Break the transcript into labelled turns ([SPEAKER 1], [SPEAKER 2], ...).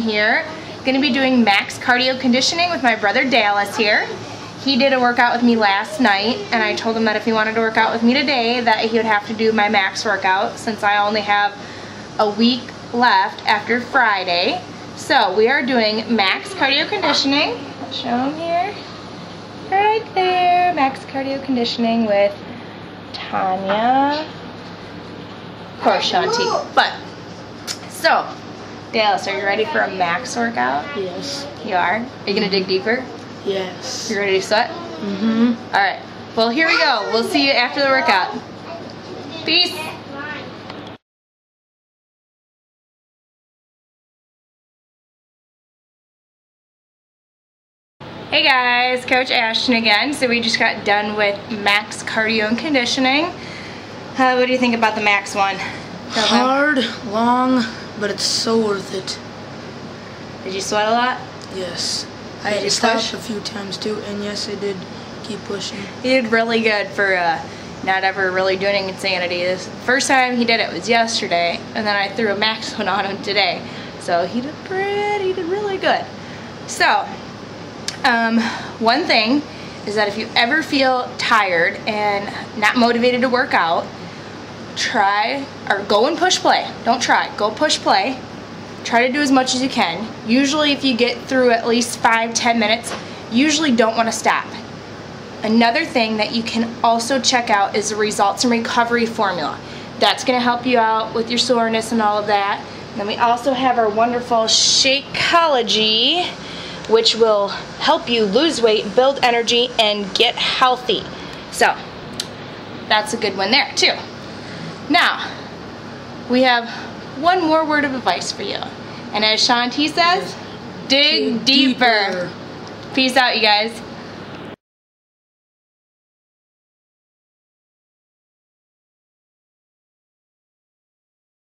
[SPEAKER 1] here. Gonna be doing max cardio conditioning with my brother Dallas here. He did a workout with me last night and I told him that if he wanted to work out with me today that he would have to do my max workout since I only have a week left after Friday. So we are doing max cardio conditioning. Show him here. Right there. Max cardio conditioning with Tanya. Of Shaun T. But, so, Dallas, are you ready for a max workout?
[SPEAKER 2] Yes.
[SPEAKER 1] You are? Are you going to dig deeper?
[SPEAKER 2] Yes.
[SPEAKER 1] You ready to sweat?
[SPEAKER 2] Mm-hmm.
[SPEAKER 1] Alright. Well, here we go. We'll see you after the workout. Peace. Hey guys, Coach Ashton again. So we just got done with max cardio and conditioning. Uh, what do you think about the max one?
[SPEAKER 2] Hard, long, but it's so worth it.
[SPEAKER 1] Did you sweat a lot?
[SPEAKER 2] Yes. I
[SPEAKER 1] Did
[SPEAKER 2] to stop a few times too, and yes, I did keep pushing.
[SPEAKER 1] He did really good for uh, not ever really doing insanity. This first time he did it was yesterday, and then I threw a max one on him today. So he did pretty, he did really good. So, um, one thing is that if you ever feel tired and not motivated to work out, try or go and push play. Don't try, go push play. Try to do as much as you can. Usually if you get through at least five, ten minutes, usually don't want to stop. Another thing that you can also check out is the results and recovery formula. That's going to help you out with your soreness and all of that. And then we also have our wonderful Shakeology, which will help you lose weight, build energy, and get healthy. So, that's a good one there too. Now, we have one more word of advice for you. And as Shaun T says, dig,
[SPEAKER 2] Dig
[SPEAKER 1] deeper.
[SPEAKER 2] deeper.
[SPEAKER 1] Peace out, you guys.